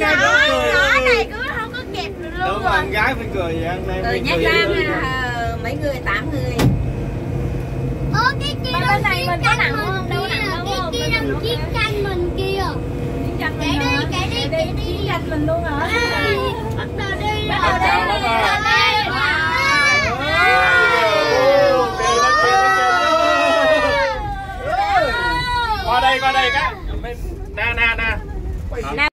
nay này cứ không có kịp luôn Đúng rồi con gái phải cười vậy anh em ừ, nhát lam mấy người tám người ô cái kia đâu này mình có nặng không đâu nặng không cái kia đâu chiếc canh mình kia kể đi chạy đi chạy đi chiếc canh mình luôn hả bắt đầu đi bắt đầu đi bắt qua đây qua đây các nè nè nè